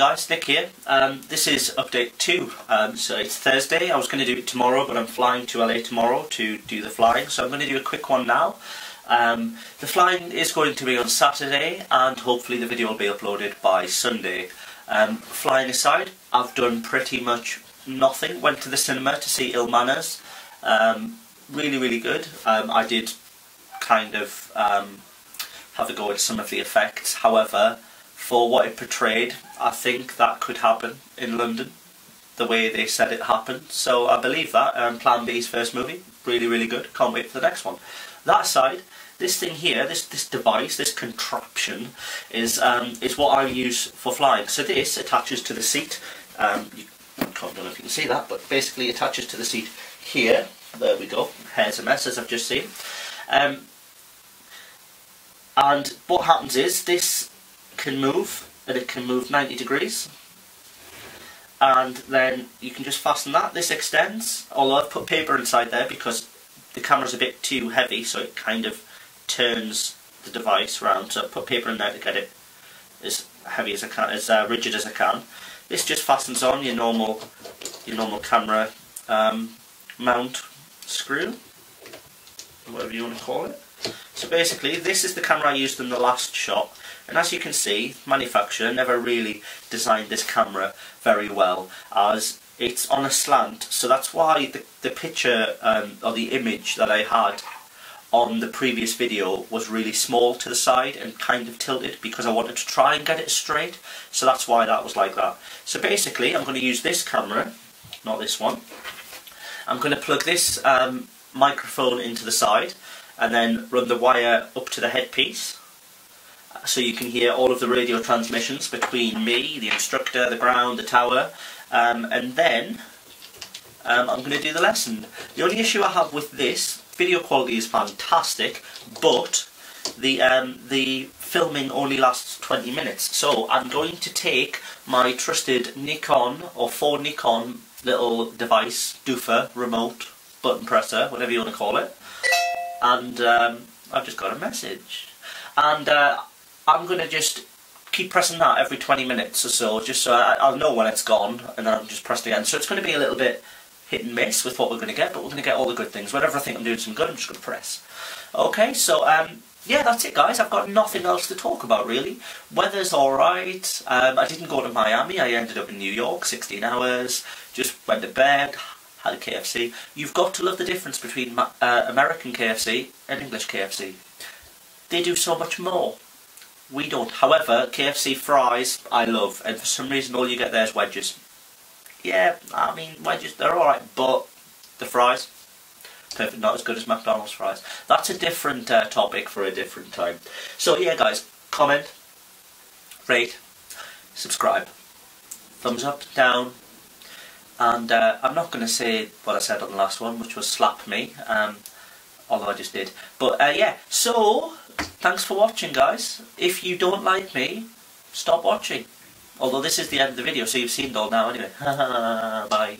guys, Nick here. Um, this is update 2. Um, so it's Thursday. I was going to do it tomorrow, but I'm flying to LA tomorrow to do the flying. So I'm going to do a quick one now. Um, the flying is going to be on Saturday, and hopefully the video will be uploaded by Sunday. Um, flying aside, I've done pretty much nothing. Went to the cinema to see Ill Manors. Um, really, really good. Um, I did kind of have a go at some of the effects. However, for what it portrayed, I think that could happen in London, the way they said it happened. So I believe that. Um, Plan B's first movie, really, really good. Can't wait for the next one. That aside, this thing here, this this device, this contraption, is um, is what I use for flying. So this attaches to the seat. Um, you, I don't know if you can see that, but basically attaches to the seat here. There we go. Hair's a mess, as I've just seen. Um, and what happens is this can move and it can move 90 degrees and then you can just fasten that. This extends, although I've put paper inside there because the camera's a bit too heavy so it kind of turns the device around. So I put paper in there to get it as heavy as I can, as uh, rigid as I can. This just fastens on your normal, your normal camera um, mount screw, whatever you want to call it. So basically, this is the camera I used in the last shot. And as you can see, manufacturer never really designed this camera very well as it's on a slant. So that's why the, the picture um, or the image that I had on the previous video was really small to the side and kind of tilted because I wanted to try and get it straight. So that's why that was like that. So basically, I'm going to use this camera, not this one. I'm going to plug this um, microphone into the side and then run the wire up to the headpiece so you can hear all of the radio transmissions between me, the instructor, the ground, the tower, um, and then um, I'm going to do the lesson. The only issue I have with this, video quality is fantastic, but the um, the filming only lasts 20 minutes. So I'm going to take my trusted Nikon or for Nikon little device, doofer, remote, button presser, whatever you want to call it, and um, I've just got a message. And uh, I'm going to just keep pressing that every 20 minutes or so, just so I, will know when it's gone, and then I'll just press it again. So it's going to be a little bit hit and miss with what we're going to get, but we're going to get all the good things. Whenever I think I'm doing some good, I'm just going to press. Okay, so um, yeah, that's it guys. I've got nothing else to talk about really. Weather's alright. Um, I didn't go to Miami. I ended up in New York, 16 hours. Just went to bed, had KFC. You've got to love the difference between uh, American KFC and English KFC. They do so much more. We don't. However, KFC fries I love, and for some reason all you get there is wedges. Yeah, I mean wedges they're alright, but the fries perfect, not as good as McDonald's fries. That's a different uh, topic for a different time. So yeah, guys, comment, rate, subscribe, thumbs up, down, and uh, I'm not going to say what I said on the last one, which was slap me. Um, although I just did. But uh, yeah, so thanks for watching guys. If you don't like me, stop watching. Although this is the end of the video, so you've seen it all now anyway. Bye.